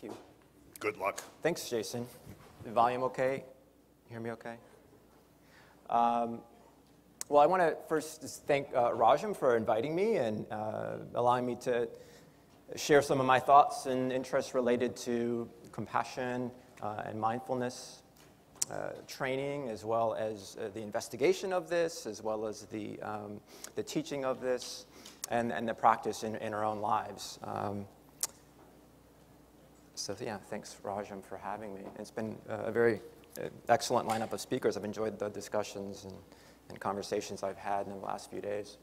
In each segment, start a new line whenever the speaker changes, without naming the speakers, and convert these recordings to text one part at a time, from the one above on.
Thank you.
Good luck.
Thanks, Jason. The volume okay? Hear me okay? Um, well, I want to first just thank uh, Rajam for inviting me and uh, allowing me to share some of my thoughts and interests related to compassion uh, and mindfulness uh, training, as well as uh, the investigation of this, as well as the, um, the teaching of this, and, and the practice in, in our own lives. Um, so, yeah, thanks, Rajam, for having me. It's been a very uh, excellent lineup of speakers. I've enjoyed the discussions and, and conversations I've had in the last few days.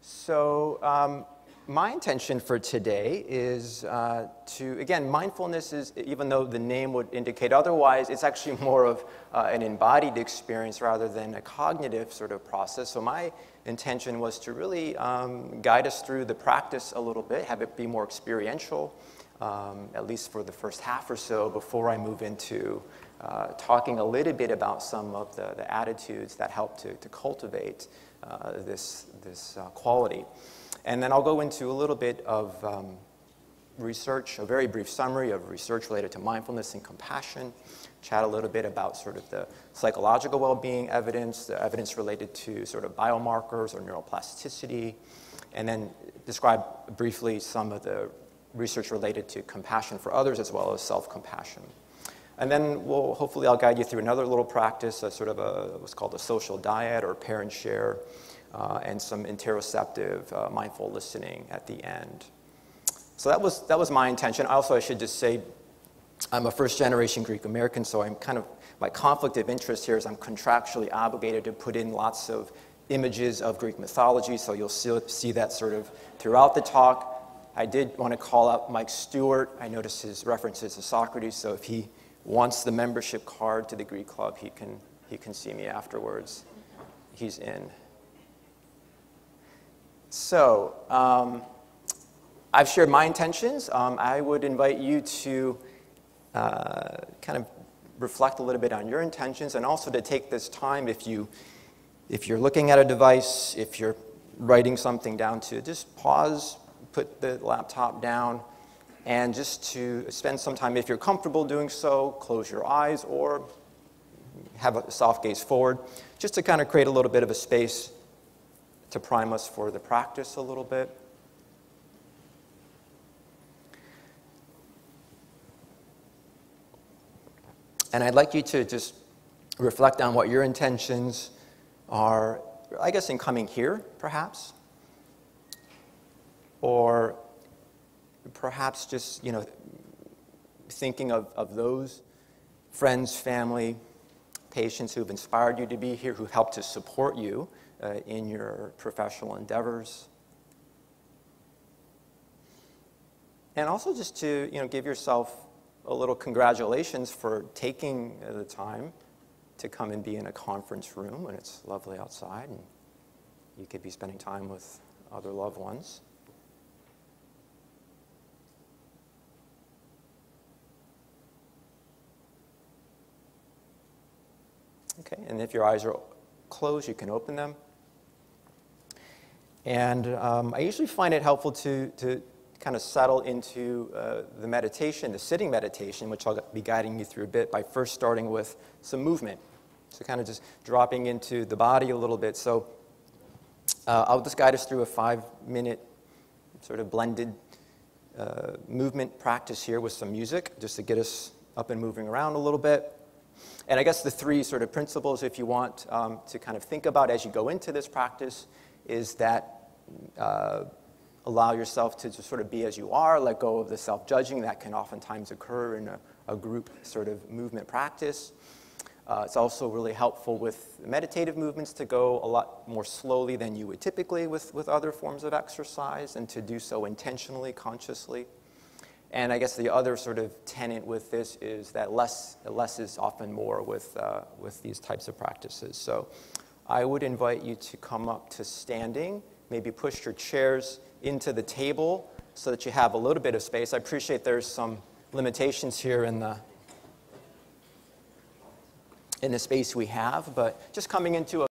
So, um, my intention for today is uh, to, again, mindfulness is, even though the name would indicate otherwise, it's actually more of uh, an embodied experience rather than a cognitive sort of process. So, my intention was to really um, guide us through the practice a little bit, have it be more experiential, um, at least for the first half or so, before I move into uh, talking a little bit about some of the, the attitudes that help to, to cultivate uh, this, this uh, quality. And then I'll go into a little bit of um, research, a very brief summary of research related to mindfulness and compassion, chat a little bit about sort of the psychological well being evidence, the evidence related to sort of biomarkers or neuroplasticity, and then describe briefly some of the research related to compassion for others as well as self compassion. And then we'll, hopefully I'll guide you through another little practice, a sort of a, what's called a social dyad or pair and share, uh, and some interoceptive uh, mindful listening at the end. So that was, that was my intention. Also, I should just say, I'm a first generation Greek American, so I'm kind of, my conflict of interest here is I'm contractually obligated to put in lots of images of Greek mythology, so you'll see, see that sort of throughout the talk. I did want to call out Mike Stewart. I noticed his references to Socrates, so if he wants the membership card to the Greek Club, he can, he can see me afterwards. He's in. So, um, I've shared my intentions. Um, I would invite you to uh, kind of reflect a little bit on your intentions and also to take this time if you if you're looking at a device, if you're writing something down to just pause, put the laptop down, and just to spend some time, if you're comfortable doing so, close your eyes or have a soft gaze forward, just to kind of create a little bit of a space to prime us for the practice a little bit. And I'd like you to just reflect on what your intentions are, I guess, in coming here, perhaps, or perhaps just, you know, thinking of, of those friends, family, patients who've inspired you to be here, who helped to support you uh, in your professional endeavors. And also just to you know, give yourself a little congratulations for taking the time to come and be in a conference room when it's lovely outside and you could be spending time with other loved ones. Okay, and if your eyes are closed, you can open them. And um, I usually find it helpful to, to kind of settle into uh, the meditation, the sitting meditation, which I'll be guiding you through a bit by first starting with some movement. So, kind of just dropping into the body a little bit. So, uh, I'll just guide us through a five minute sort of blended uh, movement practice here with some music, just to get us up and moving around a little bit. And I guess the three sort of principles, if you want um, to kind of think about as you go into this practice, is that uh, allow yourself to just sort of be as you are, let go of the self judging that can oftentimes occur in a, a group sort of movement practice. Uh, it's also really helpful with meditative movements to go a lot more slowly than you would typically with, with other forms of exercise and to do so intentionally, consciously. And I guess the other sort of tenet with this is that less, less is often more with, uh, with these types of practices. So I would invite you to come up to standing, maybe push your chairs into the table so that you have a little bit of space. I appreciate there's some limitations here in the in the space we have, but just coming into a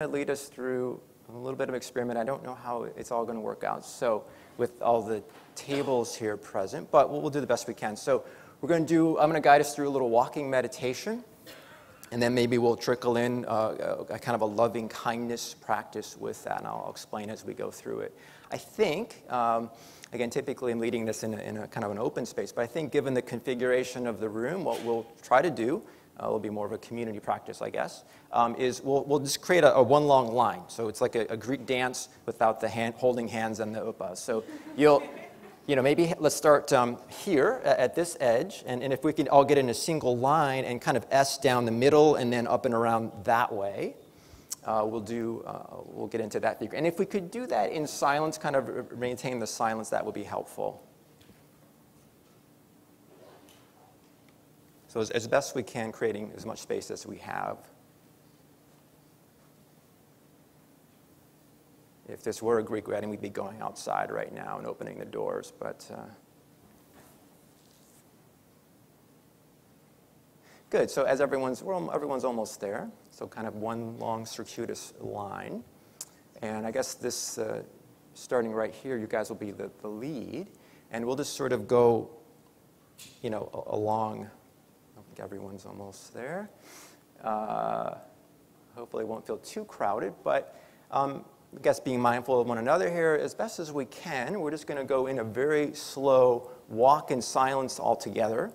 to lead us through a little bit of experiment. I don't know how it's all going to work out. So, with all the tables here present, but we'll, we'll do the best we can. So, we're going to do, I'm going to guide us through a little walking meditation, and then maybe we'll trickle in uh, a, a kind of a loving kindness practice with that, and I'll, I'll explain as we go through it. I think, um, again, typically I'm leading this in a, in a kind of an open space, but I think given the configuration of the room, what we'll try to do uh, will be more of a community practice, I guess, um, is we'll, we'll just create a, a, one long line. So it's like a, a Greek dance without the hand, holding hands and the opas. So you'll, you know, maybe let's start um, here at, at, this edge, and, and if we can all get in a single line and kind of S down the middle and then up and around that way. Uh, we'll do, uh, we'll get into that figure. And if we could do that in silence, kind of maintain the silence, that would be helpful. So as, as best we can, creating as much space as we have. If this were a Greek wedding, we'd be going outside right now and opening the doors, but. Uh, Good, so as everyone's, everyone's almost there, so kind of one long circuitous line. And I guess this, uh, starting right here, you guys will be the, the lead, and we'll just sort of go, you know, along think everyone's almost there. Uh, hopefully it won't feel too crowded, but um, I guess being mindful of one another here as best as we can. We're just going to go in a very slow walk in silence altogether.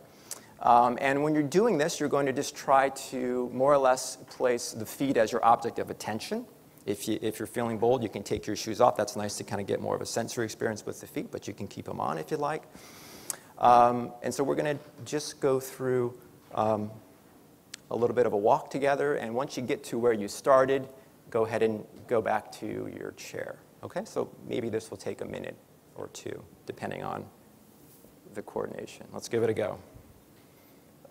Um, and when you're doing this, you're going to just try to more or less place the feet as your object of attention. If, you, if you're feeling bold, you can take your shoes off. That's nice to kind of get more of a sensory experience with the feet, but you can keep them on if you like. Um, and so we're going to just go through um, a little bit of a walk together. And once you get to where you started, go ahead and go back to your chair. Okay, so maybe this will take a minute or two, depending on the coordination. Let's give it a go.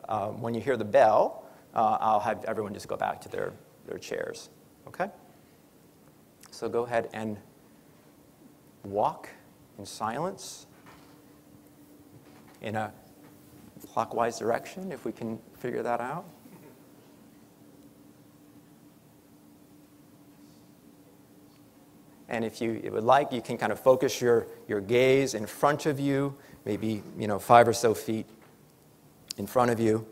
Um, when you hear the bell, uh, I'll have everyone just go back to their, their chairs. Okay? So go ahead and walk in silence in a clockwise direction, if we can figure that out. And if you would like, you can kind of focus your, your gaze in front of you, maybe you know, five or so feet in front of you.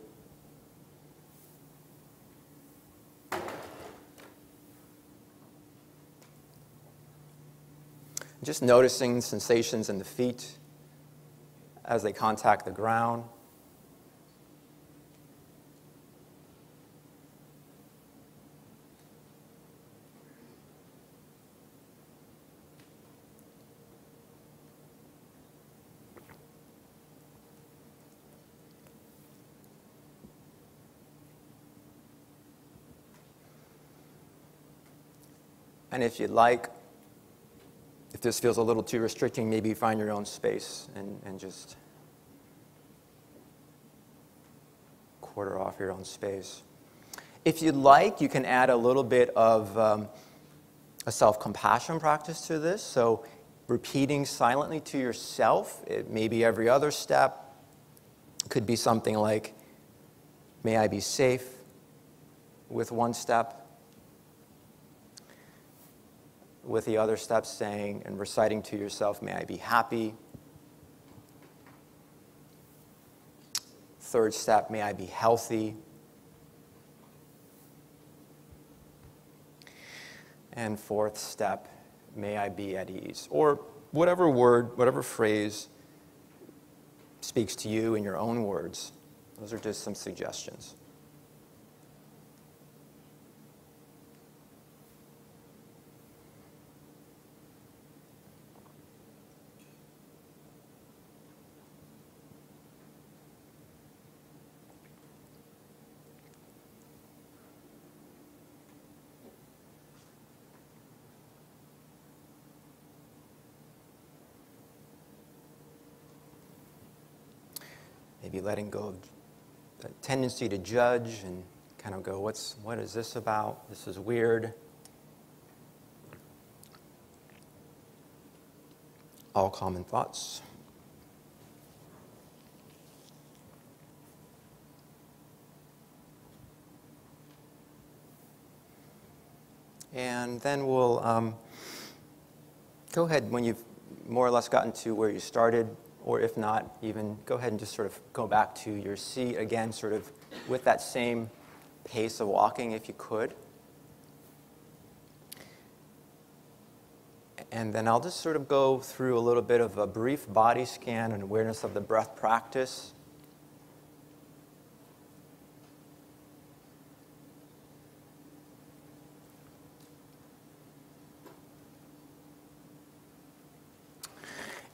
Just noticing sensations in the feet as they contact the ground. And if you'd like, if this feels a little too restricting, maybe find your own space and, and just quarter off your own space. If you'd like, you can add a little bit of um, a self compassion practice to this. So, repeating silently to yourself, it every other step. could be something like, May I be safe with one step with the other steps saying and reciting to yourself, May I be happy. Third step, May I be healthy. And fourth step, May I be at ease. Or whatever word, whatever phrase speaks to you in your own words. Those are just some suggestions. Maybe letting go of the tendency to judge and kind of go, what's, what is this about? This is weird. All common thoughts. And then we'll um, go ahead when you've more or less gotten to where you started, or if not, even go ahead and just sort of go back to your seat again, sort of with that same pace of walking if you could. And then I'll just sort of go through a little bit of a brief body scan and awareness of the breath practice.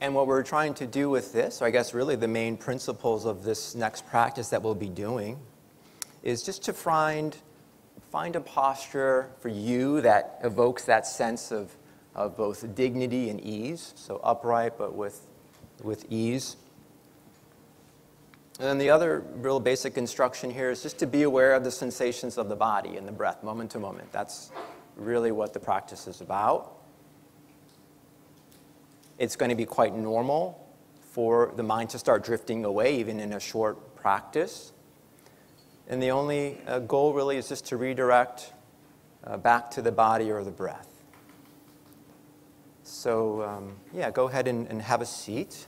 And what we're trying to do with this, or I guess really the main principles of this next practice that we'll be doing, is just to find, find a posture for you that evokes that sense of, of both dignity and ease, so upright but with, with ease. And then the other real basic instruction here is just to be aware of the sensations of the body and the breath, moment to moment. That's really what the practice is about it's going to be quite normal for the mind to start drifting away, even in a short practice. And the only uh, goal really is just to redirect uh, back to the body or the breath. So, um, yeah, go ahead and, and have a seat,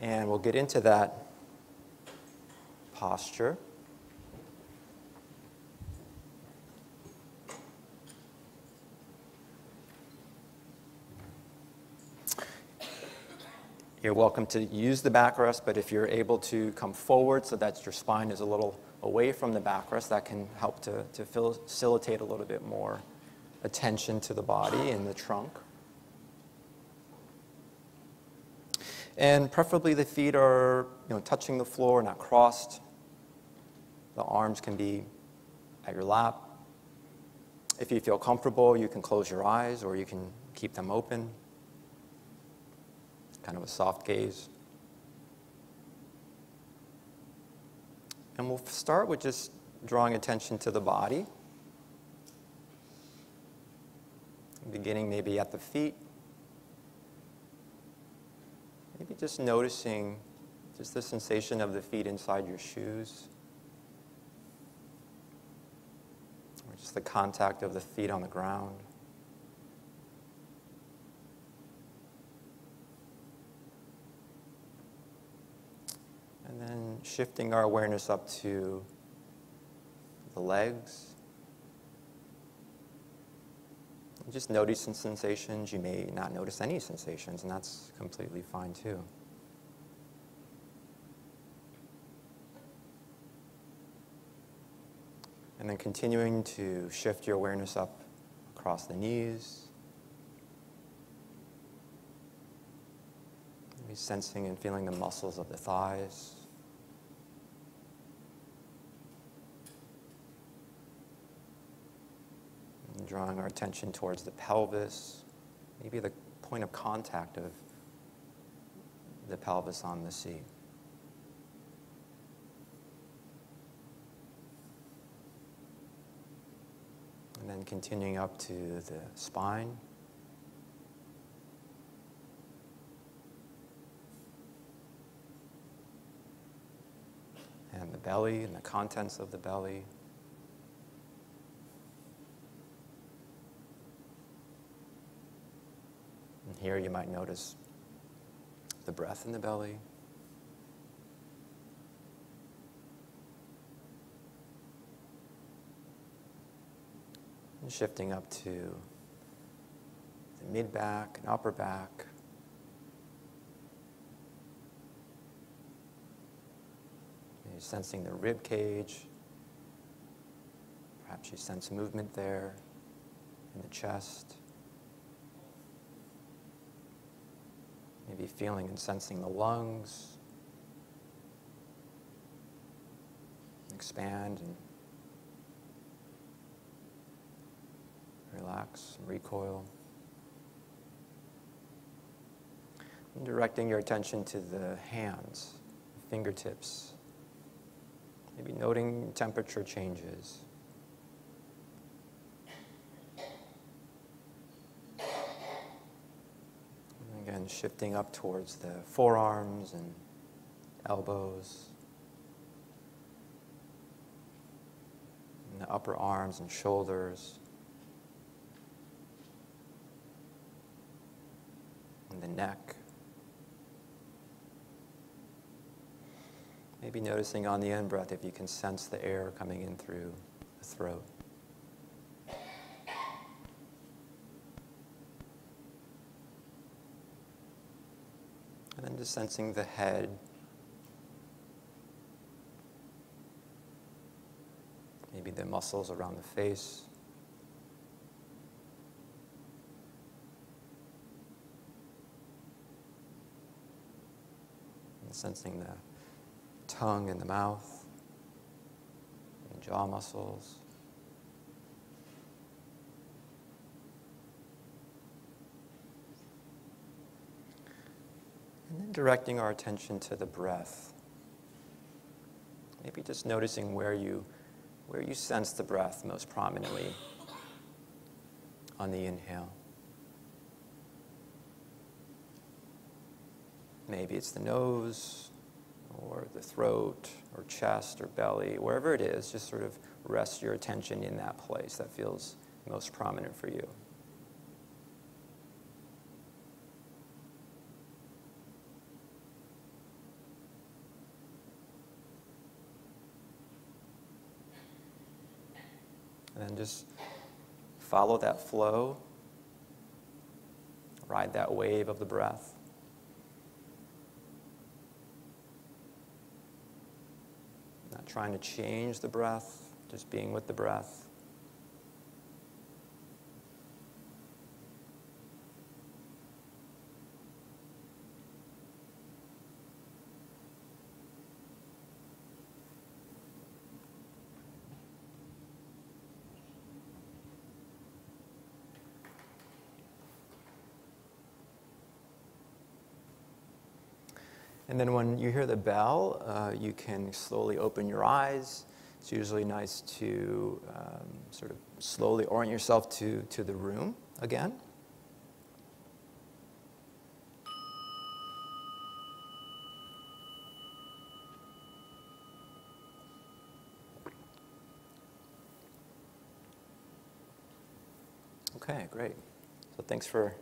and we'll get into that posture. You're welcome to use the backrest, but if you're able to come forward so that your spine is a little away from the backrest, that can help to, to facilitate a little bit more attention to the body and the trunk. And preferably the feet are you know, touching the floor, not crossed. The arms can be at your lap. If you feel comfortable, you can close your eyes or you can keep them open kind of a soft gaze. And we'll start with just drawing attention to the body. Beginning maybe at the feet. Maybe just noticing just the sensation of the feet inside your shoes. Or just the contact of the feet on the ground. And then shifting our awareness up to the legs. Just noticing sensations. You may not notice any sensations, and that's completely fine too. And then continuing to shift your awareness up across the knees. Sensing and feeling the muscles of the thighs. And drawing our attention towards the pelvis, maybe the point of contact of the pelvis on the seat. And then continuing up to the spine. And the belly and the contents of the belly. Here you might notice the breath in the belly. And shifting up to the mid back and upper back. You're sensing the rib cage. Perhaps you sense movement there in the chest. Maybe feeling and sensing the lungs expand and relax and recoil. And directing your attention to the hands, fingertips, maybe noting temperature changes. shifting up towards the forearms and elbows, and the upper arms and shoulders, and the neck. Maybe noticing on the in breath if you can sense the air coming in through the throat. And just sensing the head. Maybe the muscles around the face. And sensing the tongue and the mouth, and jaw muscles. Directing our attention to the breath. Maybe just noticing where you, where you sense the breath most prominently on the inhale. Maybe it's the nose or the throat or chest or belly, wherever it is, just sort of rest your attention in that place that feels most prominent for you. And just follow that flow, ride that wave of the breath. Not trying to change the breath, just being with the breath. And then when you hear the bell, uh, you can slowly open your eyes. It's usually nice to um, sort of slowly orient yourself to, to the room again. Okay, great. So thanks for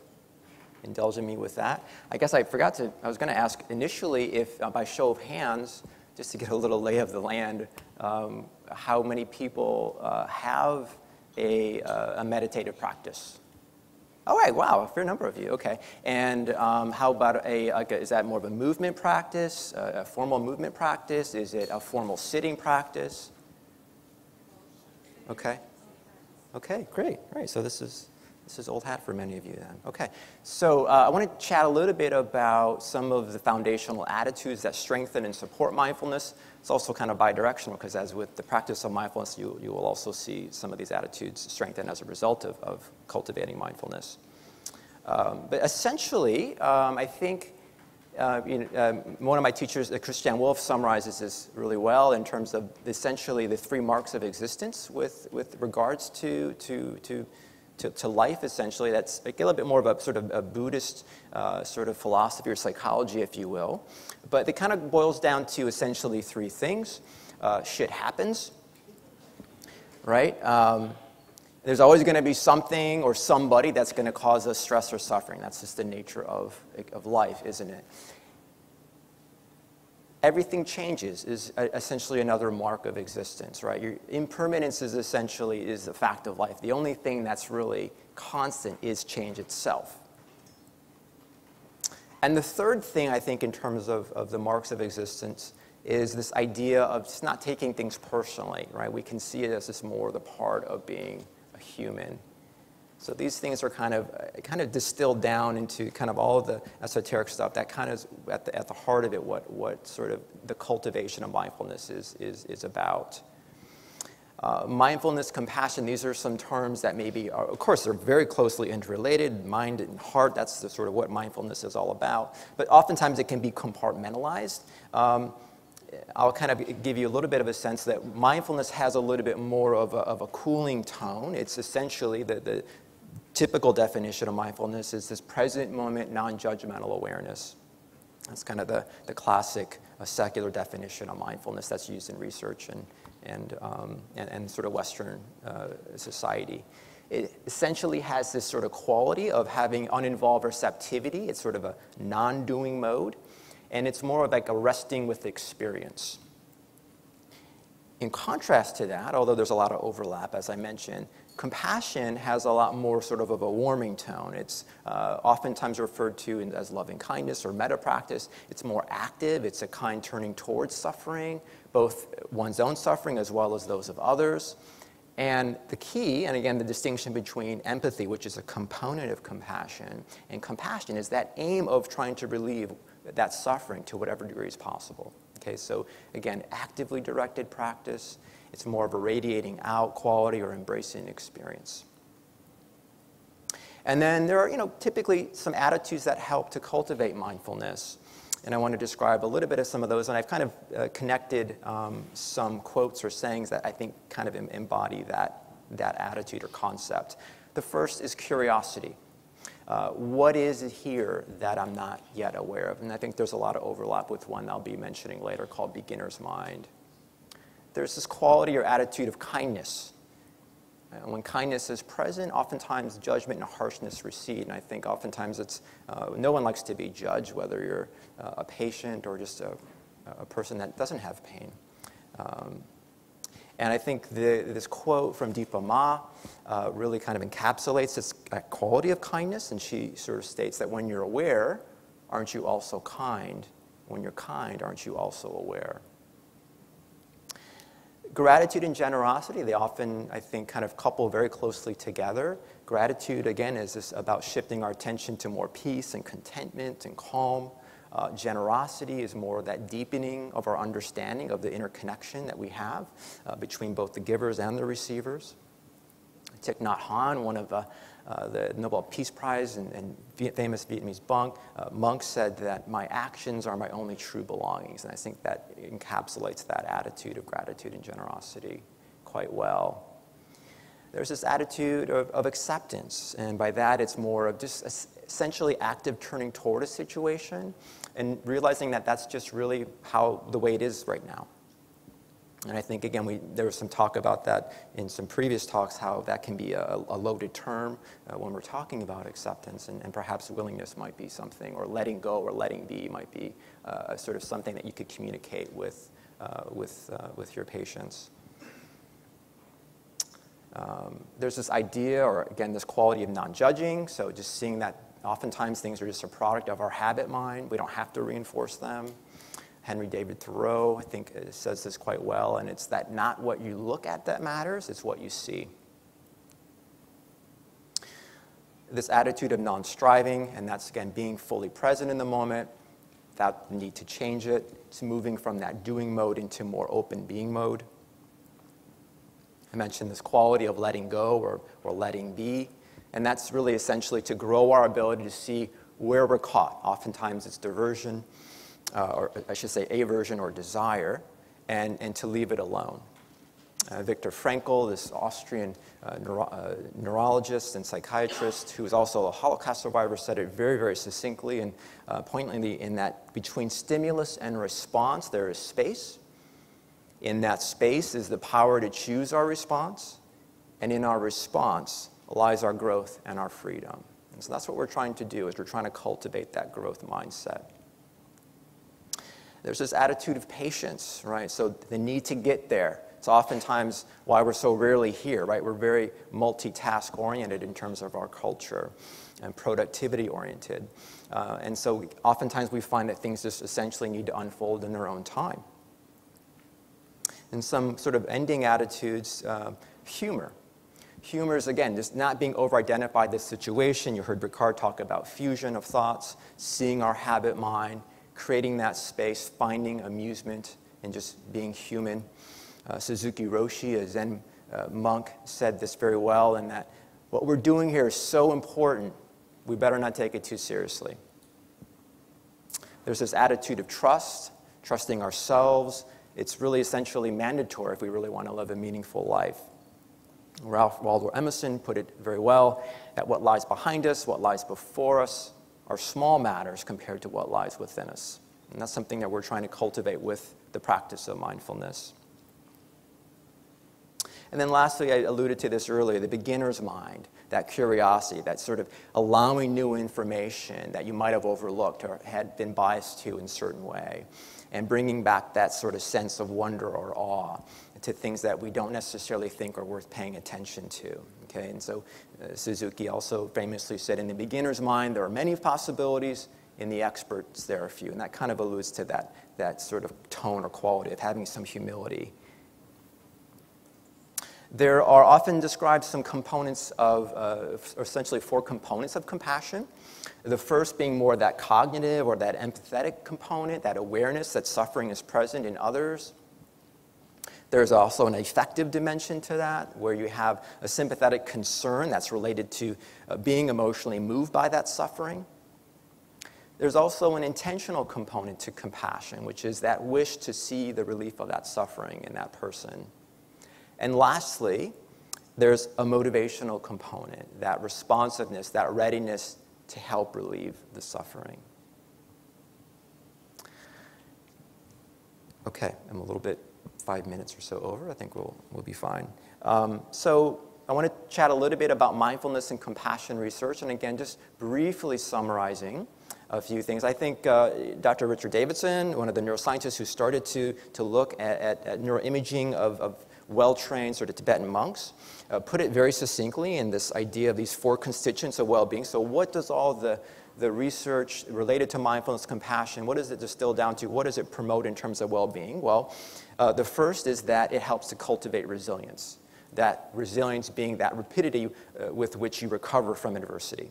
indulging me with that. I guess I forgot to, I was going to ask initially if, uh, by show of hands, just to get a little lay of the land, um, how many people uh, have a, uh, a, meditative practice? All right, wow, a fair number of you, okay. And um, how about a, like a, is that more of a movement practice, a formal movement practice? Is it a formal sitting practice? Okay. Okay, great, great. So this is this is old hat for many of you then. Okay, so uh, I want to chat a little bit about some of the foundational attitudes that strengthen and support mindfulness. It's also kind of bidirectional because as with the practice of mindfulness, you, you will also see some of these attitudes strengthen as a result of, of cultivating mindfulness. Um, but essentially, um, I think uh, you know, uh, one of my teachers, uh, Christiane Wolf, summarizes this really well in terms of essentially the three marks of existence with, with regards to, to, to to, to life, essentially. That's a little bit more of a sort of a Buddhist uh, sort of philosophy or psychology, if you will. But it kind of boils down to essentially three things uh, shit happens, right? Um, there's always going to be something or somebody that's going to cause us stress or suffering. That's just the nature of, of life, isn't it? Everything changes is essentially another mark of existence, right? Your impermanence is essentially is a fact of life. The only thing that's really constant is change itself. And the third thing, I think, in terms of, of the marks of existence is this idea of just not taking things personally, right? We can see it as just more the part of being a human so these things are kind of, uh, kind of distilled down into kind of all of the esoteric stuff that kind of is at the, at the heart of it what, what sort of the cultivation of mindfulness is, is, is about. Uh, mindfulness, compassion, these are some terms that maybe are, of course, they're very closely interrelated. Mind and heart, that's the sort of what mindfulness is all about. But oftentimes it can be compartmentalized. Um, I'll kind of give you a little bit of a sense that mindfulness has a little bit more of a, of a cooling tone. It's essentially the, the, typical definition of mindfulness is this present moment non judgmental awareness. That's kind of the, the classic uh, secular definition of mindfulness that's used in research and, and, um, and, and, sort of Western uh, society. it essentially has this sort of quality of having uninvolved receptivity. It's sort of a non doing mode, and it's more of like a resting with experience. In contrast to that, although there's a lot of overlap, as I mentioned, compassion has a lot more sort of of a warming tone. It's uh, oftentimes referred to as loving kindness or metta practice. It's more active. It's a kind turning towards suffering, both one's own suffering as well as those of others. And the key, and again, the distinction between empathy, which is a component of compassion, and compassion is that aim of trying to relieve that suffering to whatever degree is possible. Okay, so again, actively directed practice. It's more of a radiating out quality or embracing experience. And then there are, you know, typically some attitudes that help to cultivate mindfulness. And I want to describe a little bit of some of those. And I've kind of uh, connected um, some quotes or sayings that I think kind of embody that, that attitude or concept. The first is curiosity. Uh, what is here that I'm not yet aware of? And I think there's a lot of overlap with one I'll be mentioning later called beginner's mind. There's this quality or attitude of kindness. And when kindness is present, oftentimes judgment and harshness recede. And I think oftentimes it's, uh, no one likes to be judged, whether you're uh, a patient or just a, a, person that doesn't have pain. Um, and I think the, this quote from Dipa Ma uh, really kind of encapsulates this quality of kindness. And she sort of states that when you're aware, aren't you also kind? When you're kind, aren't you also aware? Gratitude and generosity, they often, I think, kind of couple very closely together. Gratitude, again, is this about shifting our attention to more peace and contentment and calm. Uh, generosity is more that deepening of our understanding of the interconnection that we have uh, between both the givers and the receivers. Thich Nhat Hanh, one of the, uh, the Nobel Peace Prize and, and famous Vietnamese monk, uh, monk, said that my actions are my only true belongings. And I think that encapsulates that attitude of gratitude and generosity quite well there's this attitude of, of, acceptance. And by that, it's more of just essentially active turning toward a situation and realizing that that's just really how the way it is right now. And I think, again, we, there was some talk about that in some previous talks, how that can be a, a loaded term uh, when we're talking about acceptance, and, and, perhaps willingness might be something, or letting go or letting be might be uh, sort of something that you could communicate with, uh, with, uh, with your patients. Um, there's this idea, or again, this quality of non judging, so just seeing that Oftentimes, things are just a product of our habit mind. We don't have to reinforce them. Henry David Thoreau, I think, uh, says this quite well, and it's that not what you look at that matters, it's what you see. This attitude of non striving, and that's again being fully present in the moment, without the need to change it. It's moving from that doing mode into more open being mode. I mentioned this quality of letting go or, or letting be. And that's really essentially to grow our ability to see where we're caught. Oftentimes it's diversion, uh, or I should say aversion or desire, and, and to leave it alone. Uh, Viktor Frankl, this Austrian uh, neuro uh, neurologist and psychiatrist who was also a Holocaust survivor, said it very, very succinctly and uh, poignantly in that between stimulus and response, there is space. In that space is the power to choose our response. And in our response lies our growth and our freedom. And so that's what we're trying to do is we're trying to cultivate that growth mindset. There's this attitude of patience, right? So the need to get there. It's oftentimes why we're so rarely here, right? We're very multitask oriented in terms of our culture and productivity oriented. Uh, and so oftentimes we find that things just essentially need to unfold in their own time. And some sort of ending attitudes, uh, humor. Humor is, again, just not being over identified the situation. You heard Ricard talk about fusion of thoughts, seeing our habit mind, creating that space, finding amusement, and just being human. Uh, Suzuki Roshi, a Zen uh, monk, said this very well in that what we're doing here is so important, we better not take it too seriously. There's this attitude of trust, trusting ourselves. It's really essentially mandatory if we really want to live a meaningful life. Ralph Waldo Emerson put it very well that what lies behind us, what lies before us, are small matters compared to what lies within us. And that's something that we're trying to cultivate with the practice of mindfulness. And then lastly, I alluded to this earlier, the beginner's mind, that curiosity, that sort of allowing new information that you might have overlooked or had been biased to in a certain way, and bringing back that sort of sense of wonder or awe to things that we don't necessarily think are worth paying attention to. Okay, and so uh, Suzuki also famously said, in the beginner's mind, there are many possibilities. In the experts, there are few. And that kind of alludes to that, that sort of tone or quality of having some humility. There are often described some components of, uh, essentially four components of compassion. The first being more that cognitive or that empathetic component, that awareness that suffering is present in others. There's also an affective dimension to that, where you have a sympathetic concern that's related to uh, being emotionally moved by that suffering. There's also an intentional component to compassion, which is that wish to see the relief of that suffering in that person. And lastly, there's a motivational component, that responsiveness, that readiness to help relieve the suffering. Okay, I'm a little bit five minutes or so over. I think we'll, we'll be fine. Um, so I want to chat a little bit about mindfulness and compassion research, and again, just briefly summarizing a few things. I think uh, Dr. Richard Davidson, one of the neuroscientists who started to, to look at, at, at neuroimaging of, of well-trained sort of Tibetan monks, uh, put it very succinctly in this idea of these four constituents of well-being. So what does all the the research related to mindfulness compassion, what does it distill down to? What does it promote in terms of well being? Well, uh, the first is that it helps to cultivate resilience, that resilience being that rapidity uh, with which you recover from adversity.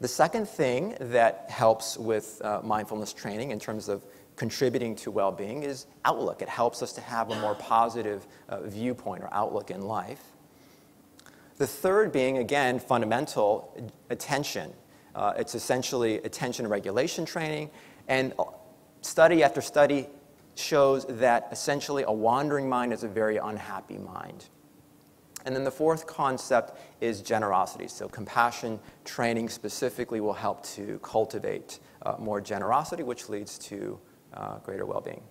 The second thing that helps with uh, mindfulness training in terms of contributing to well being is outlook. It helps us to have a more positive uh, viewpoint or outlook in life. The third being, again, fundamental attention. Uh, it's essentially attention regulation training. And study after study shows that essentially a wandering mind is a very unhappy mind. And then the fourth concept is generosity. So, compassion training specifically will help to cultivate uh, more generosity, which leads to uh, greater well being.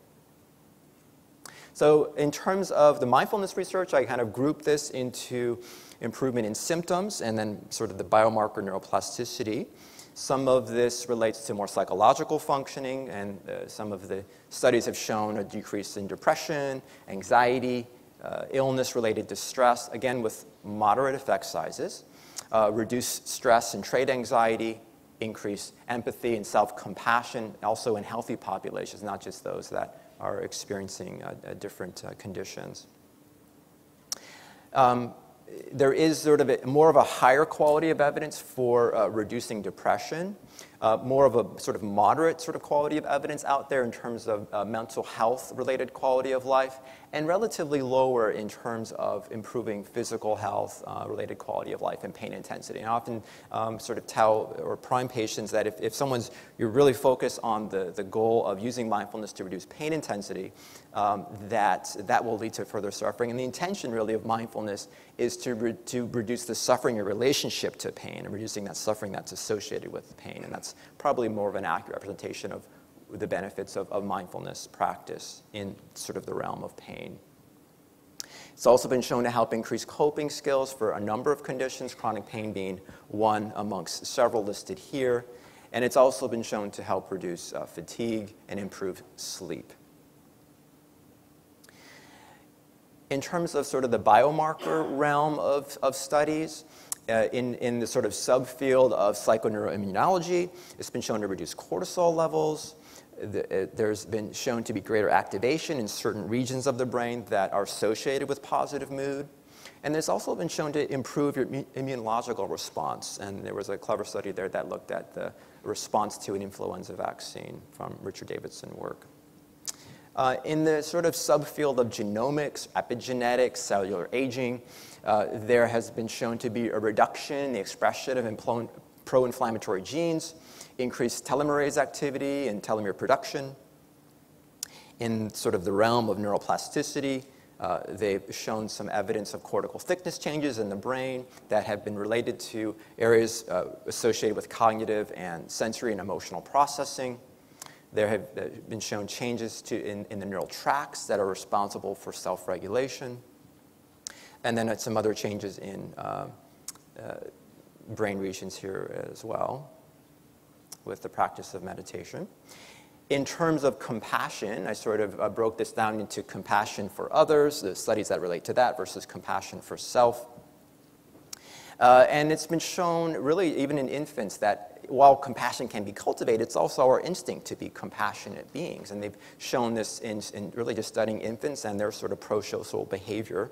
So, in terms of the mindfulness research, I kind of group this into improvement in symptoms and then sort of the biomarker neuroplasticity. Some of this relates to more psychological functioning, and uh, some of the studies have shown a decrease in depression, anxiety, uh, illness related distress, again with moderate effect sizes, uh, reduce stress and trait anxiety, increase empathy and self compassion, also in healthy populations, not just those that are experiencing uh, uh, different uh, conditions. Um, there is sort of a, more of a higher quality of evidence for uh, reducing depression uh, more of a sort of moderate sort of quality of evidence out there in terms of uh, mental health related quality of life, and relatively lower in terms of improving physical health uh, related quality of life and pain intensity. And I often um, sort of tell or prime patients that if, if someone's, you're really focused on the, the goal of using mindfulness to reduce pain intensity, um, that that will lead to further suffering. And the intention really of mindfulness is to, re- to reduce the suffering in relationship to pain and reducing that suffering that's associated with pain. And that's probably more of an accurate representation of the benefits of, of mindfulness practice in sort of the realm of pain. It's also been shown to help increase coping skills for a number of conditions, chronic pain being one amongst several listed here. And it's also been shown to help reduce uh, fatigue and improve sleep. In terms of sort of the biomarker realm of, of studies, uh, in, in the sort of subfield of psychoneuroimmunology. It's been shown to reduce cortisol levels. Uh, there's been shown to be greater activation in certain regions of the brain that are associated with positive mood. And there's also been shown to improve your immunological response. And there was a clever study there that looked at the response to an influenza vaccine from Richard Davidson work. Uh, in the sort of subfield of genomics, epigenetics, cellular aging, uh, there has been shown to be a reduction in the expression of pro inflammatory genes, increased telomerase activity and telomere production. In sort of the realm of neuroplasticity, uh, they've shown some evidence of cortical thickness changes in the brain that have been related to areas uh, associated with cognitive and sensory and emotional processing. There have uh, been shown changes to, in, in the neural tracts that are responsible for self regulation. And then some other changes in uh, uh, brain regions here as well with the practice of meditation. In terms of compassion, I sort of uh, broke this down into compassion for others, the studies that relate to that, versus compassion for self. Uh, and it's been shown, really, even in infants, that while compassion can be cultivated, it's also our instinct to be compassionate beings. And they've shown this in, in really just studying infants and their sort of pro social behavior.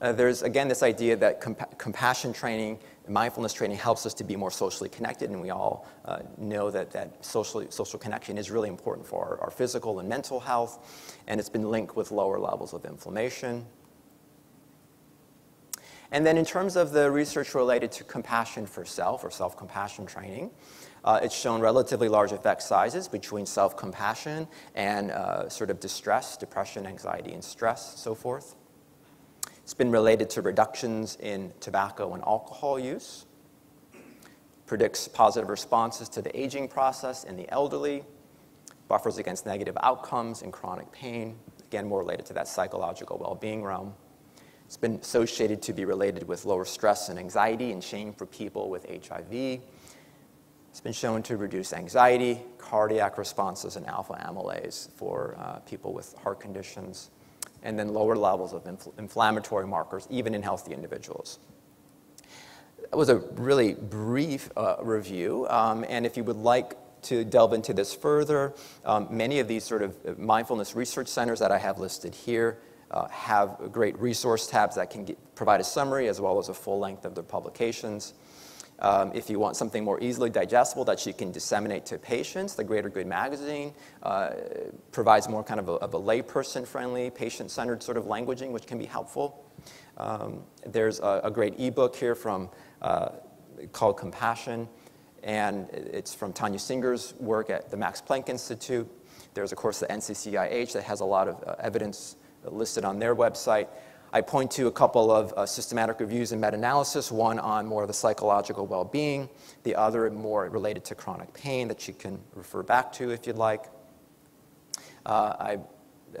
Uh, there's, again, this idea that compa- compassion training, mindfulness training helps us to be more socially connected, and we all uh, know that, that social, social connection is really important for our, our physical and mental health, and it's been linked with lower levels of inflammation. And then, in terms of the research related to compassion for self or self compassion training, uh, it's shown relatively large effect sizes between self compassion and uh, sort of distress, depression, anxiety, and stress, so forth. It's been related to reductions in tobacco and alcohol use, predicts positive responses to the aging process in the elderly, buffers against negative outcomes in chronic pain, again, more related to that psychological well being realm. It's been associated to be related with lower stress and anxiety and shame for people with HIV. It's been shown to reduce anxiety, cardiac responses, and alpha amylase for uh, people with heart conditions and then lower levels of infl- inflammatory markers, even in healthy individuals. That was a really brief uh, review, um, and if you would like to delve into this further, um, many of these sort of mindfulness research centers that I have listed here uh, have great resource tabs that can get, provide a summary as well as a full length of their publications. Um, if you want something more easily digestible that you can disseminate to patients, the Greater Good magazine uh, provides more kind of a, of a layperson friendly, patient centered sort of languaging, which can be helpful. Um, there's a, a, great ebook here from uh, called Compassion, and it's from Tania Singer's work at the Max Planck Institute. There's, of course, the NCCIH that has a lot of uh, evidence listed on their website. I point to a couple of uh, systematic reviews and meta analysis, one on more of the psychological well being, the other more related to chronic pain that you can refer back to if you'd like. Uh, I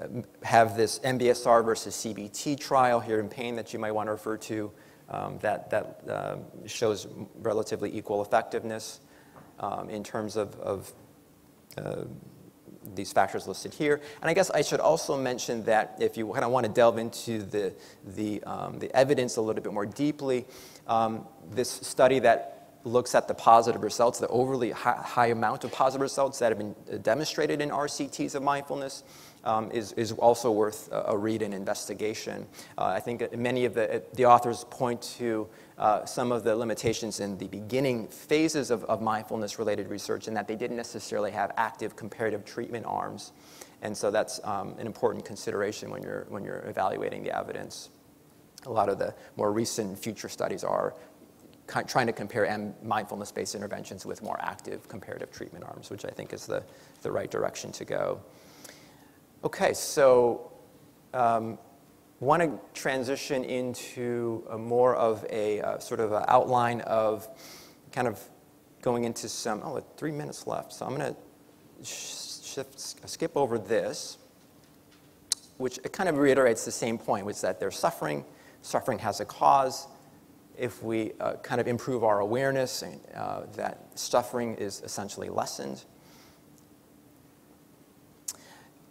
uh, have this MBSR versus CBT trial here in pain that you might want to refer to um, that, that uh, shows relatively equal effectiveness um, in terms of, of uh, these factors listed here. And I guess I should also mention that if you kind of want to delve into the, the, um, the evidence a little bit more deeply, um, this study that looks at the positive results, the overly high, high, amount of positive results that have been uh, demonstrated in RCTs of mindfulness, um, is, is also worth a, read and investigation. Uh, I think many of the, the authors point to uh, some of the limitations in the beginning phases of, of mindfulness related research in that they didn't necessarily have active comparative treatment arms. And so that's um, an important consideration when you're, when you're evaluating the evidence. A lot of the more recent future studies are trying to compare mindfulness based interventions with more active comparative treatment arms, which I think is the, the right direction to go. Okay, so um, want to transition into a more of a uh, sort of outline of kind of going into some, oh, three minutes left. So I'm going to shift, skip over this, which it kind of reiterates the same point, which is that there's suffering. Suffering has a cause. If we uh, kind of improve our awareness, and, uh, that suffering is essentially lessened.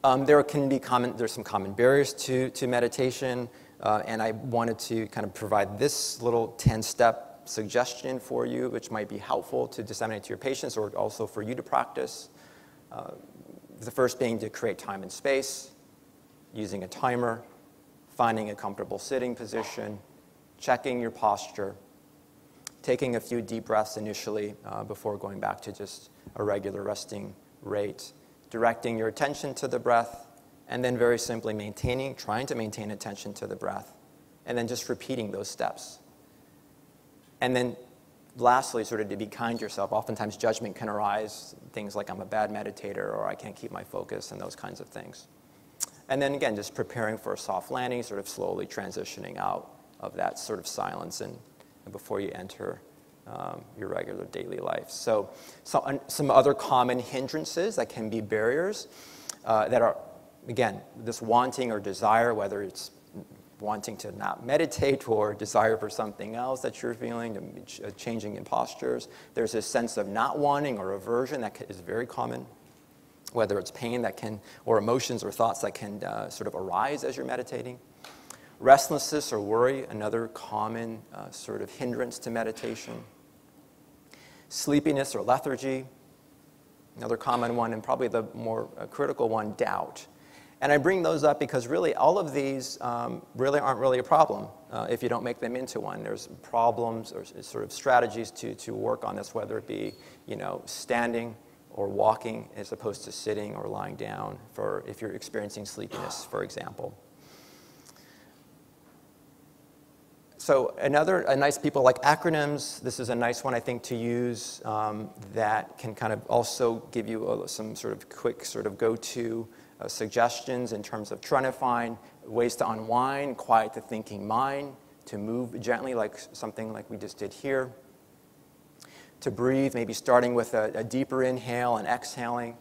Um, there can be common, there's some common barriers to, to meditation, uh, and I wanted to kind of provide this little 10-step suggestion for you, which might be helpful to disseminate to your patients or also for you to practice. Uh, the first being to create time and space, using a timer, finding a comfortable sitting position, checking your posture, taking a few deep breaths initially uh, before going back to just a regular resting rate directing your attention to the breath, and then very simply maintaining, trying to maintain attention to the breath, and then just repeating those steps. And then lastly, sort of to be kind to yourself. Oftentimes, judgment can arise, things like I'm a bad meditator or I can't keep my focus, and those kinds of things. And then again, just preparing for a soft landing, sort of slowly transitioning out of that sort of silence and, and before you enter um, your regular daily life. So, so some other common hindrances that can be barriers uh, that are, again, this wanting or desire, whether it's wanting to not meditate or desire for something else that you're feeling, uh, changing in postures. There's a sense of not wanting or aversion that is very common, whether it's pain that can, or emotions or thoughts that can uh, sort of arise as you're meditating. Restlessness or worry, another common uh, sort of hindrance to meditation. Sleepiness or lethargy, another common one, and probably the more uh, critical one, doubt. And I bring those up because really all of these um, really aren't really a problem uh, if you don't make them into one. There's problems or sort of strategies to, to work on this, whether it be you know, standing or walking as opposed to sitting or lying down for if you're experiencing sleepiness, for example. So another a nice people like acronyms. This is a nice one I think to use um, that can kind of also give you a, some sort of quick sort of go-to uh, suggestions in terms of trying to find ways to unwind, quiet the thinking mind, to move gently, like something like we just did here, to breathe, maybe starting with a, a deeper inhale and exhaling,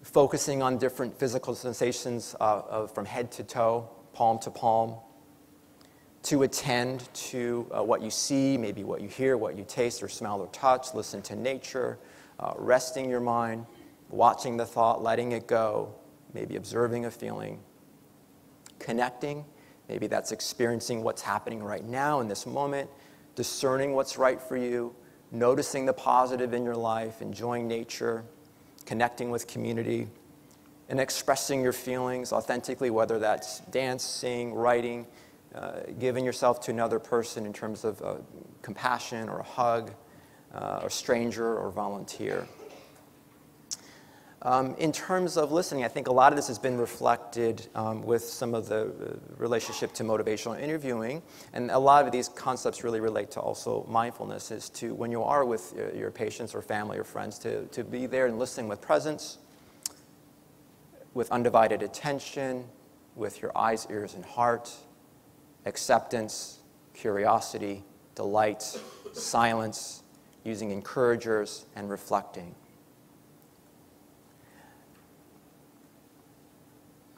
focusing on different physical sensations uh, of, from head to toe, palm to palm, to attend to uh, what you see, maybe what you hear, what you taste or smell or touch, listen to nature, uh, resting your mind, watching the thought, letting it go, maybe observing a feeling, connecting, maybe that's experiencing what's happening right now in this moment, discerning what's right for you, noticing the positive in your life, enjoying nature, connecting with community, and expressing your feelings authentically, whether that's dancing, writing, uh, giving yourself to another person in terms of uh, compassion or a hug, uh, or stranger or volunteer. Um, in terms of listening, I think a lot of this has been reflected um, with some of the uh, relationship to motivational interviewing. And a lot of these concepts really relate to also mindfulness, is to when you are with your, your patients or family or friends, to, to be there and listening with presence, with undivided attention, with your eyes, ears, and heart, acceptance, curiosity, delight, silence, using encouragers, and reflecting.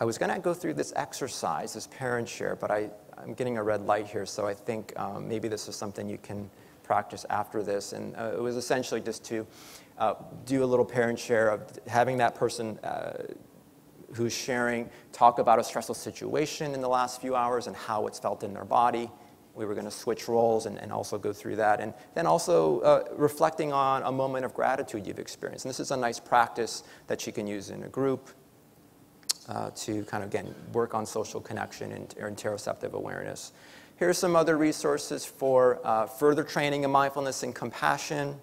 I was going to go through this exercise, this parent share, but I, I'm getting a red light here, so I think um, maybe this is something you can practice after this. And uh, it was essentially just to uh, do a little parent share of having that person uh, who's sharing talk about a stressful situation in the last few hours and how it's felt in their body. We were going to switch roles and, and also go through that. And then also uh, reflecting on a moment of gratitude you've experienced. And this is a nice practice that you can use in a group uh, to kind of, again, work on social connection and, interoceptive awareness. Here are some other resources for uh, further training in mindfulness and compassion.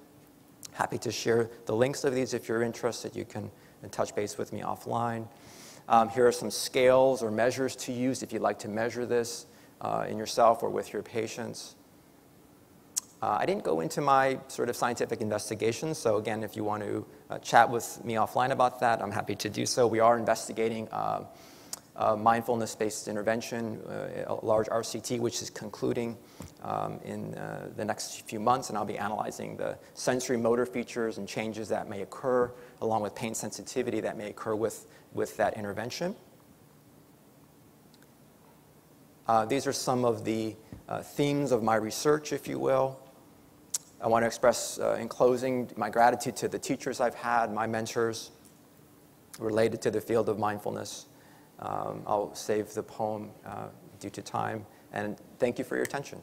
Happy to share the links of these if you're interested. You can touch base with me offline. Um, here are some scales or measures to use if you'd like to measure this uh, in yourself or with your patients. Uh, I didn't go into my sort of scientific investigation, so again, if you want to uh, chat with me offline about that, I'm happy to do so. We are investigating uh, mindfulness-based intervention, uh, a large RCT, which is concluding um, in uh, the next few months, and I'll be analyzing the sensory motor features and changes that may occur, along with pain sensitivity that may occur with, with that intervention. Uh, these are some of the themes of my research, if you will. I want to express, uh, in closing, my gratitude to the teachers I've had, my mentors, related to the field of mindfulness. Um, I'll save the poem uh, due to time, and thank you for your attention.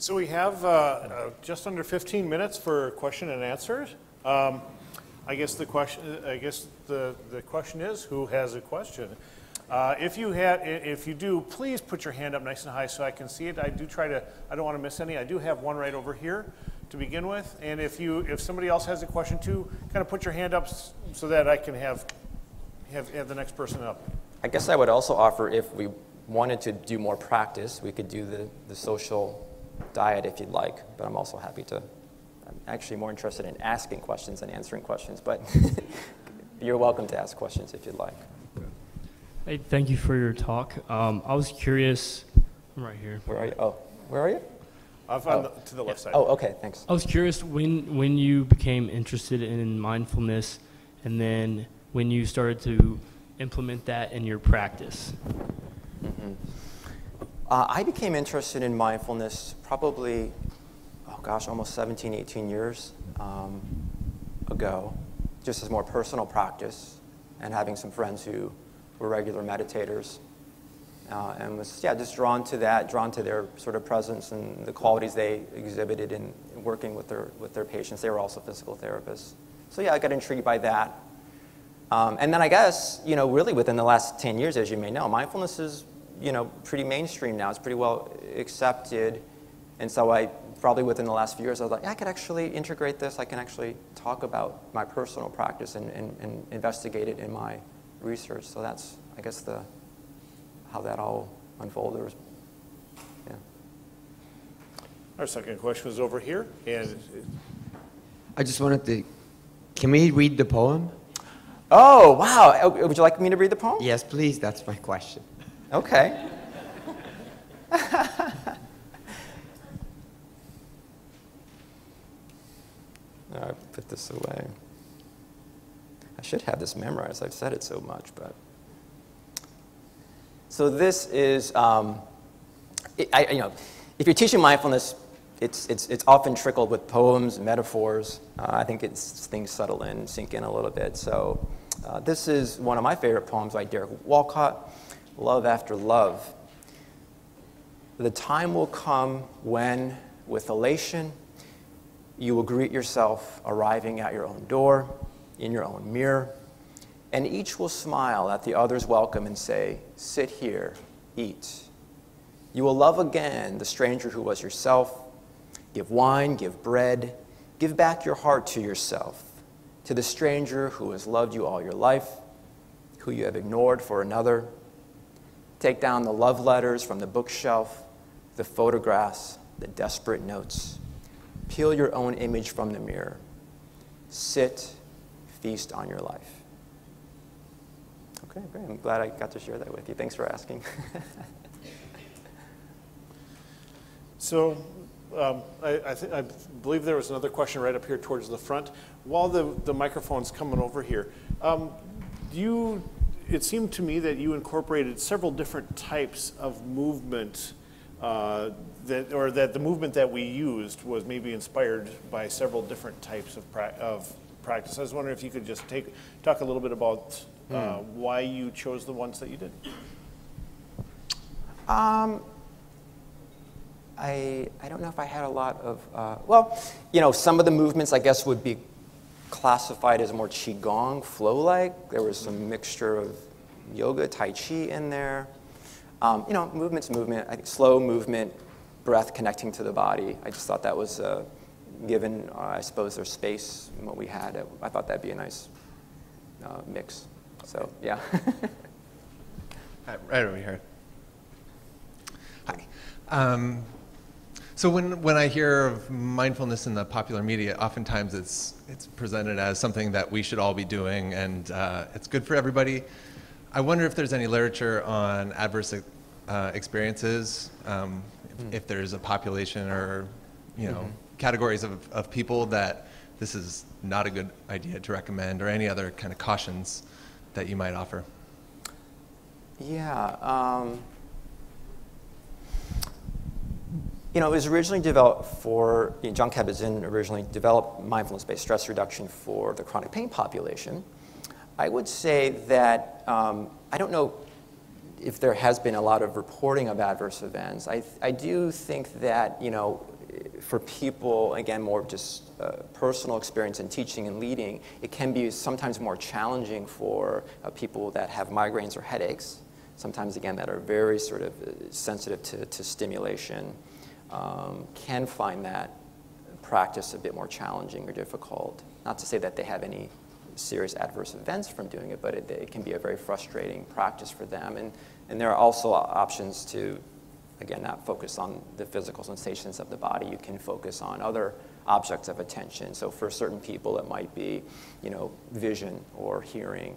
So we have uh, uh just under 15 minutes for question and answers. Um, I guess the question, I guess the, the question is, who has a question? Uh, if you had, if you do, please put your hand up nice and high so I can see it. I do try to, I don't want to miss any. I do have one right over here to begin with. And if you, if somebody else has a question too, kind of put your hand up so that I can have, have, have the next person up.
I guess I would also offer if we wanted to do more practice, we could do the, the social dyad if you'd like, but I'm also happy to I'm actually more interested in asking questions than answering questions, but you're welcome to ask questions if you'd like.
Hey, thank you for your talk. Um, I was curious. I'm right here.
Where are you? Oh, where are you?
Off on the, to the left side.
Oh, okay, thanks.
I was curious when when you became interested in mindfulness, and then when you started to implement that in your practice.
Uh, I became interested in mindfulness probably, oh gosh, almost 17, 18 years um, ago, just as more personal practice and having some friends who were regular meditators. Uh, and was, yeah, just drawn to that, drawn to their sort of presence and the qualities they exhibited in working with their, with their patients. They were also physical therapists. So yeah, I got intrigued by that. Um, and then I guess, you know, really within the last 10 years, as you may know, mindfulness is, you know, pretty mainstream now. It's pretty well accepted. And so I, probably within the last few years, I was like, I could actually integrate this. I can actually talk about my personal practice and, and, and investigate it in my research. So that's, I guess, the, how that all unfolded. Yeah.
Our second question was over here, and
I just wanted to. Can we read the poem?
Oh, wow. Oh, Would you like me to read the poem?
Yes, please. That's my question.
Okay. I put this away. I should have this memorized. I've said it so much, but. So this is, um, it, I, you know, if you're teaching mindfulness, it's, it's, it's often trickled with poems, metaphors. Uh, I think it's, things settle in, sink in a little bit. So uh, this is one of my favorite poems by Derek Walcott, Love After Love. The time will come when, with elation, you will greet yourself arriving at your own door, in your own mirror, and each will smile at the other's welcome and say, Sit here, eat. You will love again the stranger who was yourself. Give wine, give bread, give back your heart to yourself, to the stranger who has loved you all your life, who you have ignored for another. Take down the love letters from the bookshelf, the photographs, the desperate notes. Peel your own image from the mirror. Sit, feast on your life. Okay, great. I'm glad I got to share that with you. Thanks for asking.
so um, I, I, I, believe there was another question right up here towards the front. While the, the microphone's coming over here, um, you, it seemed to me that you incorporated several different types of movement uh, that, or that the movement that we used was maybe inspired by several different types of, of practice. I was wondering if you could just take, talk a little bit about uh, hmm. why you chose the ones that you did.
Um, I, I don't know if I had a lot of, uh, well, you know, some of the movements I guess would be classified as more Qigong, flow-like. There was some mixture of yoga, Tai Chi in there. Um, you know, movement's movement, I think slow movement, breath connecting to the body. I just thought that was, uh, given, uh, I suppose, their space and what we had, I thought that'd be a nice uh, mix. So, yeah.
right over here. Hi. Um, so when, when I hear of mindfulness in the popular media, oftentimes it's, it's presented as something that we should all be doing and uh, it's good for everybody. I wonder if there's any literature on adverse uh, experiences, um, mm. if, if, there's a population or you know mm-hmm. Categories of, of people that this is not a good idea to recommend, or any other kind of cautions that you might offer.
Yeah. Um, You know, it was originally developed for, you know, Jon Kabat-Zinn originally developed mindfulness-based stress reduction for the chronic pain population. I would say that um, I don't know if there has been a lot of reporting of adverse events. I, I do think that, you know, for people, again, more just uh, personal experience in teaching and leading, it can be sometimes more challenging for uh, people that have migraines or headaches, sometimes, again, that are very sort of uh, sensitive to, to stimulation um, can find that practice a bit more challenging or difficult. Not to say that they have any serious adverse events from doing it, but it, it can be a very frustrating practice for them. And, and there are also options to, again, not focus on the physical sensations of the body. You can focus on other objects of attention. So for certain people, it might be, you know, vision or hearing.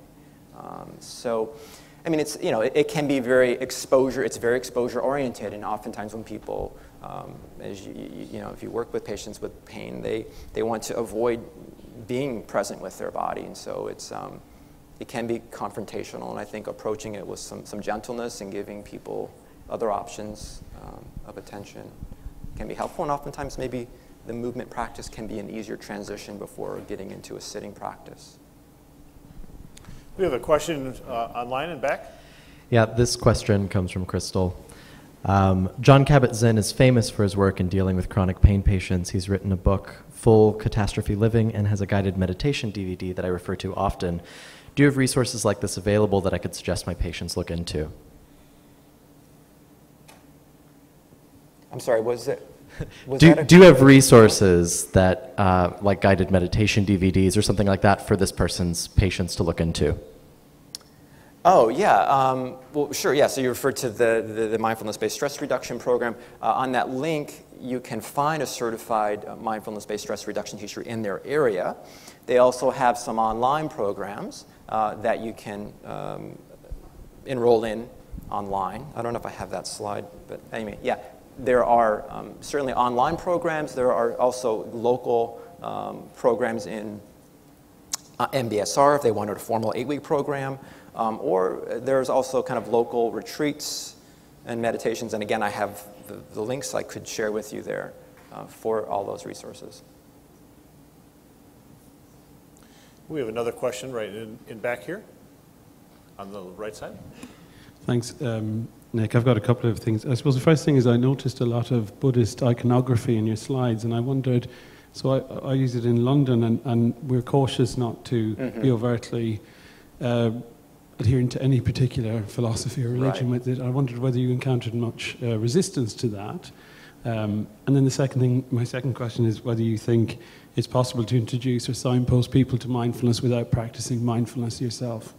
Um, so I mean, it's, you know, it, it, can be very exposure, it's very exposure oriented, and oftentimes when people Um, as you, you, know, if you work with patients with pain, they, they want to avoid being present with their body. And so it's, um, it can be confrontational. And I think approaching it with some, some gentleness and giving people other options um, of attention can be helpful. And oftentimes, maybe the movement practice can be an easier transition before getting into a sitting practice.
We have a question uh, online and back.
Yeah, this question comes from Crystal. Um, Jon Kabat-Zinn is famous for his work in dealing with chronic pain patients. He's written a book, Full Catastrophe Living, and has a guided meditation DVD that I refer to often. Do you have resources like this available that I could suggest my patients look into?
I'm sorry, was it? Was
Do, do you have resources that, uh, like guided meditation DVDs or something like that, for this person's patients to look into?
Oh, yeah. Um, well, sure, yeah. So you referred to the, the, the mindfulness-based stress reduction program. Uh, on that link, you can find a certified uh, mindfulness-based stress reduction teacher in their area. They also have some online programs uh, that you can um, enroll in online. I don't know if I have that slide, but anyway, yeah. There are um, certainly online programs. There are also local um, programs in uh, MBSR if they wanted a formal eight-week program. Um, or there's also kind of local retreats and meditations. And again, I have the, the links I could share with you there uh, for all those resources.
We have another question right in, in back here on the right side.
Thanks, um, Nick. I've got a couple of things. I suppose the first thing is I noticed a lot of Buddhist iconography in your slides, and I wondered. So I, I use it in London, and, and we're cautious not to
Mm-hmm.
be overtly uh, adherent to any particular philosophy or religion
Right.
with it. I wondered whether you encountered much uh, resistance to that. Um, and then the second thing, my second question is whether you think it's possible to introduce or signpost people to mindfulness without practicing mindfulness yourself.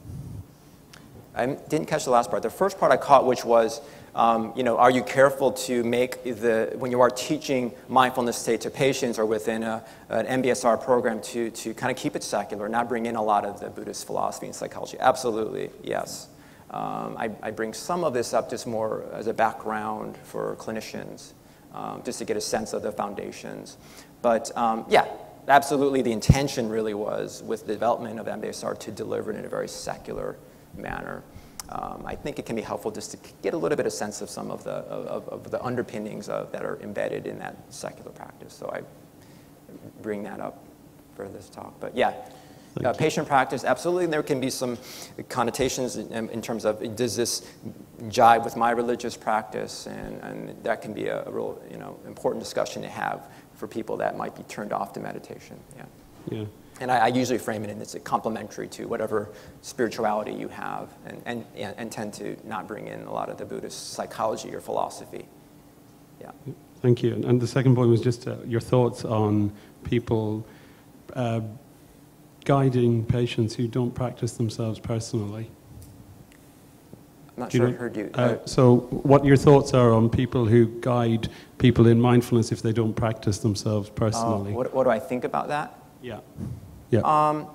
I didn't catch the last part. The first part I caught, which was, um, you know, are you careful to make the, when you are teaching mindfulness state to patients or within a, an MBSR program to, to kind of keep it secular, not bring in a lot of the Buddhist philosophy and psychology? Absolutely, yes. Um, I, I bring some of this up just more as a background for clinicians, um, just to get a sense of the foundations. But um, yeah, absolutely, the intention really was with the development of MBSR to deliver it in a very secular manner. Um, I think it can be helpful just to get a little bit of sense of some of the, of, of the underpinnings of, that are embedded in that secular practice. So I bring that up for this talk. But yeah, uh, patient practice, absolutely. There can be some connotations in, in terms of does this jive with my religious practice, and, and that can be a, a real you know important discussion to have for people that might be turned off to meditation. Yeah.
Yeah.
And I, I usually frame it in it's complementary to whatever spirituality you have, and, and, and, tend to not bring in a lot of the Buddhist psychology or philosophy. Yeah.
Thank you. And the second point was just uh, your thoughts on people uh, guiding patients who don't practice themselves personally.
I'm not
Do
sure
know-
I heard you.
Uh, so, what your thoughts are on people who guide people in mindfulness if they don't practice themselves
uh,
personally?
what, what do I think about that?
Yeah. Yeah.
Um,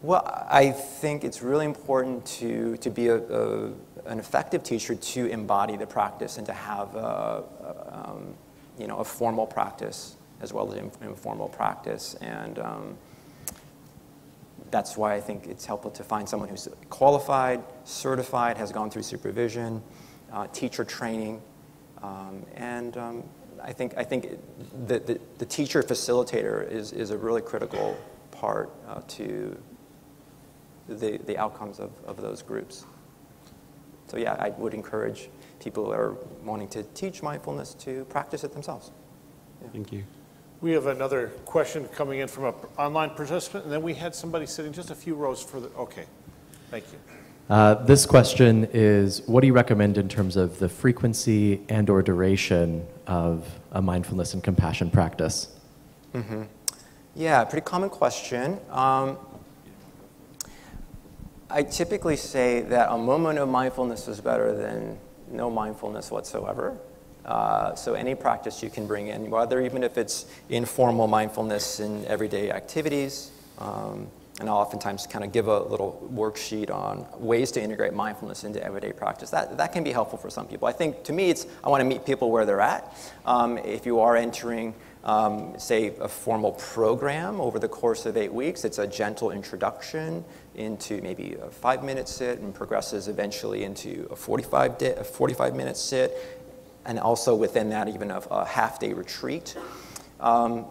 well, I think it's really important to, to be a, a, an effective teacher to embody the practice and to have a, a, um, you know, a formal practice as well as informal practice. And um, that's why I think it's helpful to find someone who's qualified, certified, has gone through supervision, uh, teacher training, um, and um, I think, I think the, the, the teacher facilitator is, is a really critical part uh, to the, the outcomes of, of those groups. So yeah, I would encourage people who are wanting to teach mindfulness to practice it themselves.
Thank you.
We have another question coming in from an online participant, and then we had somebody sitting just a few rows further. Okay, thank you.
Uh, this question is, what do you recommend in terms of the frequency and or duration of a mindfulness and compassion practice?
Yeah, pretty common question. Um, I typically say that a moment of mindfulness is better than no mindfulness whatsoever. Uh, so any practice you can bring in, whether even if it's informal mindfulness in everyday activities, um, and I'll oftentimes kind of give a little worksheet on ways to integrate mindfulness into everyday practice. That, that can be helpful for some people. I think to me, it's, I want to meet people where they're at. Um, if you are entering, um, say, a formal program over the course of eight weeks, it's a gentle introduction into maybe a five minute sit and progresses eventually into a 45, day, a 45 minute sit, and also within that, even a, a half day retreat. Um,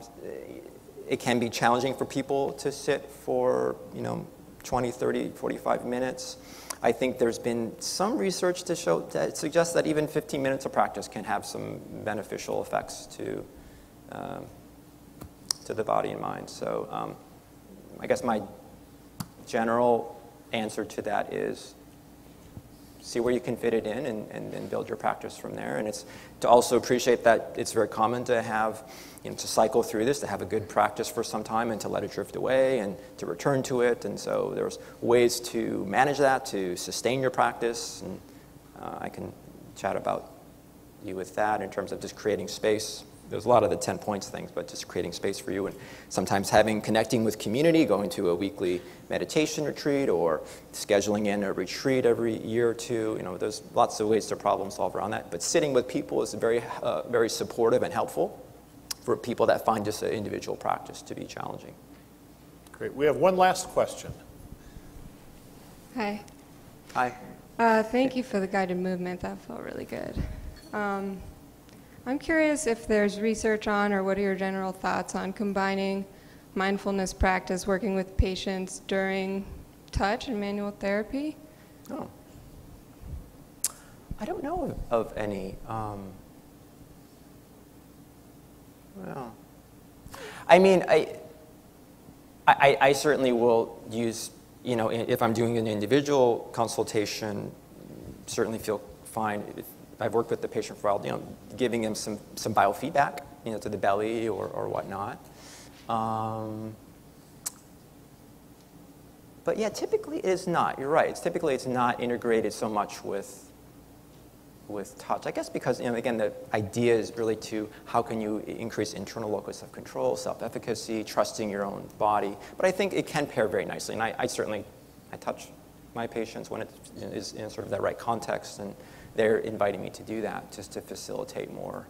it can be challenging for people to sit for, you know, 20, 30, 45 minutes. I think there's been some research to show that suggests that even 15 minutes of practice can have some beneficial effects to, um, to the body and mind. So um, I guess my general answer to that is see where you can fit it in and, and, and, build your practice from there. And it's to also appreciate that it's very common to have, you know, to cycle through this, to have a good practice for some time and to let it drift away and to return to it. And so there's ways to manage that, to sustain your practice. And uh, I can chat about you with that in terms of just creating space there's a lot of the 10 points things, but just creating space for you and sometimes having connecting with community, going to a weekly meditation retreat or scheduling in a retreat every year or two. You know, there's lots of ways to problem solve around that. But sitting with people is very, uh, very supportive and helpful for people that find just an individual practice to be challenging.
Great. We have one last question.
Hi.
Hi.
Uh, thank you for the guided movement. That felt really good. Um, I'm curious if there's research on, or what are your general thoughts on combining mindfulness practice working with patients during touch and manual therapy?
Oh. I don't know of, any. Um, well, I mean, I, I, I certainly will use, you know, if I'm doing an individual consultation, certainly feel fine I've worked with the patient for a while, you know, giving them some, some biofeedback, you know, to the belly or, or whatnot. Um, but yeah, typically it is not. You're right. It's typically it's not integrated so much with with touch. I guess because you know again the idea is really to how can you increase internal locus of control, self-efficacy, trusting your own body. But I think it can pair very nicely, and I, I certainly I touch my patients when it is in sort of that right context and they're inviting me to do that just to facilitate more,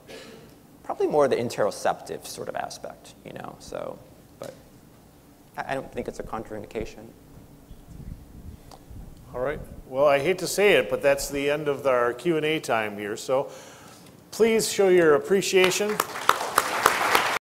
probably more the interoceptive sort of aspect, you know. So, but I don't think it's a contraindication.
All right. Well, I hate to say it, but that's the end of our Q&A time here. So please show your appreciation